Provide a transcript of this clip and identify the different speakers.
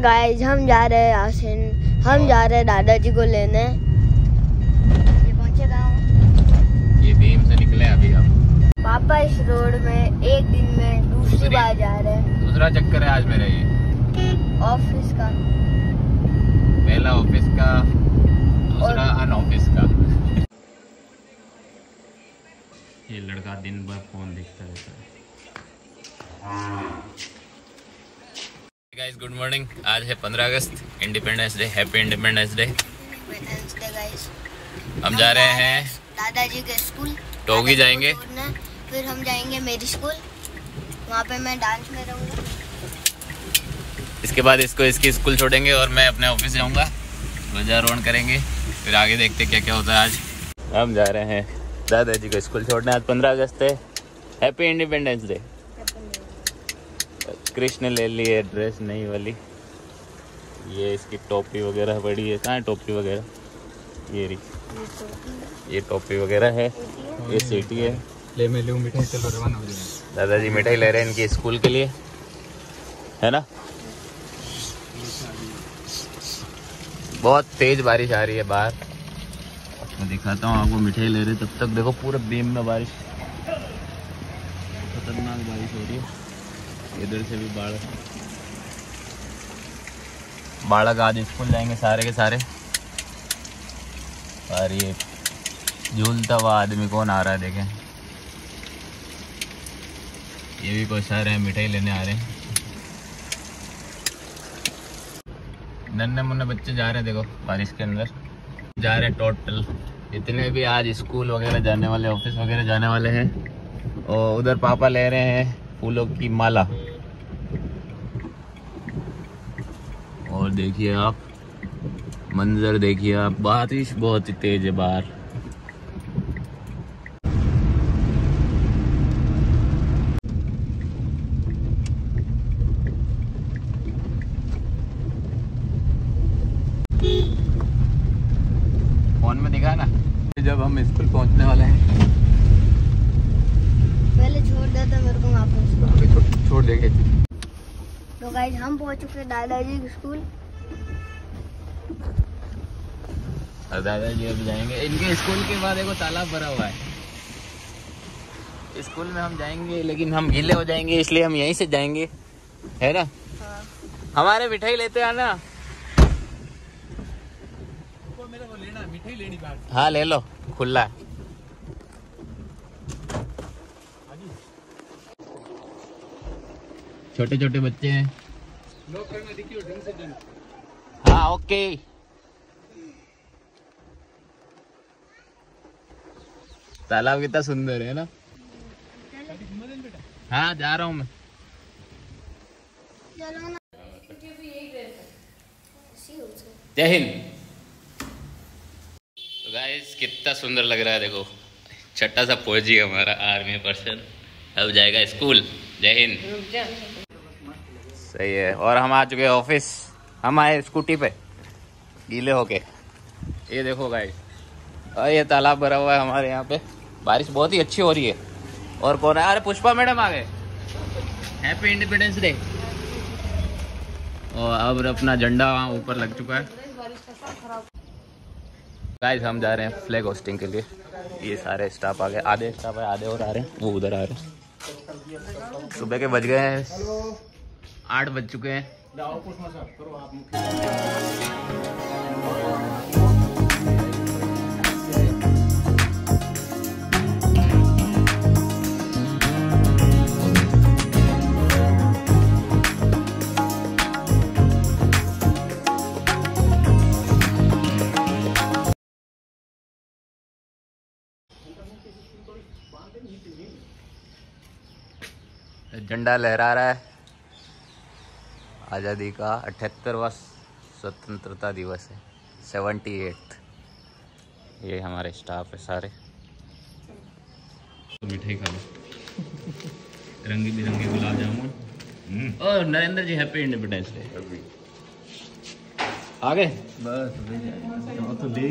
Speaker 1: Guys हम जा रहे हैं आसिन। हम जा रहे हैं दादाजी को लेने। ये पहुँचे गाँव
Speaker 2: ये भीम से निकले अभी हम।
Speaker 1: पापा इस रोड में एक दिन में दूसरी
Speaker 2: दूसरी।
Speaker 1: बार जा रहे हैं।
Speaker 2: दूसरा चक्कर है आज मेरा ये।
Speaker 1: ऑफ़िस का।
Speaker 2: पहला ऑफ़िस का दूसरा अन ऑफ़िस का। ये लड़का दिन भर फ़ोन देखता रहता है। गाइस गुड मॉर्निंग आज है 15 अगस्त independence day happy independence day हम जा रहे हैं
Speaker 1: दादाजी के स्कूल
Speaker 2: टोगी जाएँगे।
Speaker 1: फिर हम जाएँगे मेरी स्कूल वहाँ पे मैं डांस में रहूँगा।
Speaker 2: इसके बाद इसको इसकी स्कूल छोड़ेंगे और मैं अपने ऑफ़िस जाऊँगा। ऑन करेंगे। फिर आगे देखते क्या क्या होता है आज। हम जा रहे हैं दादाजी को स्कूल छोड़ने। आज पंद्रह अगस्त है। हैप्पी इंडिपेंडेंस डे कृष्ण ले लिए ड्रेस नई वाली। ये इसकी टोपी वगैरह बड़ी है। कहाँ टोपी वगैरह? ये रही। ये टोपी वगैरह है। ये सीटी है।
Speaker 3: ले मैं लूँ मिठाई चलो रवाना हो जाए
Speaker 2: दादाजी मिठाई ले रहे हैं इनकी स्कूल के लिए। है ना? बहुत तेज बारिश आ रही है बाहर। मैं दिखाता हूँ आपको मिठाई ले रहे तब तक देखो पूरे बीम में बारिश। खतरनाक बारिश हो रही है। इधर से भी बाढ़। बाढ़ आज स्कूल जाएँगे सारे के सारे। और ये झूलता हुआ आदमी कौन आ रहा है देखें। ये भी कुछ आ रहे हैं, मिठाई लेने आ रहे हैं। नन्हे मुन्ने बच्चे जा रहे हैं, देखो, बारिश के अंदर। जा रहे हैं टोटल जितने भी आज स्कूल वगैरह जाने वाले ऑफ़िस वगैरह जाने वाले हैं। और उधर पापा ले रहे हैं। फूलों की माला। और देखिए आप, मंजर देखिए आप, बारिश बहुत ही तेज है बाहर। फ़ोन में दिखा ना
Speaker 3: जब हम स्कूल पहुँचने वाले हैं।
Speaker 1: पहले छोड़ देते मेरे को वापस
Speaker 3: अभी छोड़ देंगे।
Speaker 1: तो गाइस हम पहुँच चुके हैं दादाजी के स्कूल
Speaker 2: और दादाजी अब जाएँगे। इनके स्कूल के बाद देखो तालाब भरा हुआ है। स्कूल में हम जाएँगे लेकिन हम गीले हो जाएँगे इसलिए हम यहीं से जाएँगे। है ना?
Speaker 1: हाँ।
Speaker 2: हमारे मिठाई लेते आना।
Speaker 3: मिठाई लेनी बात
Speaker 2: हाँ ले लो। खुला है। छोटे छोटे बच्चे हैं।
Speaker 3: लोग करना देखियो ढंग से ढंग
Speaker 2: हाँ ओके। तालाब कितना सुंदर है ना? हाँ जा रहा हूँ मैं। जय हिंद। तो गाइस कितना सुंदर लग रहा है देखो। छठा सा फौजी हमारा आर्मी पर्सन। अब जाएगा स्कूल। जय हिंद। सही है। और हम आ चुके हैं ऑफ़िस। हम आए स्कूटी पे, गीले होके। ये देखो गाइस और ये तालाब भरा हुआ है हमारे यहाँ पे। बारिश बहुत ही अच्छी हो रही है। और कौन है? अरे पुष्पा मैडम आ गए। हैप्पी इंडिपेंडेंस डे और अब अपना झंडा वहाँ ऊपर लग चुका है। गाइस हम जा रहे हैं फ्लैग होस्टिंग के लिए। ये सारे स्टाफ आ गए। आधे स्टाफ है आधे और आ रहे हैं। वो उधर आ रहे हैं। सुबह के बज गए हैं। आठ बज चुके हैं। झंडा लहरा रहा है। आज़ादी का अठहत्तरवा स्वतंत्रता दिवस है सेवेंटी एट्थ ये हमारे स्टाफ है सारे। मिठाई खा लो। रंगी बिरंगे गुलाब जामुन। और Narendra ji happy independence day आ गए
Speaker 3: बस तो ले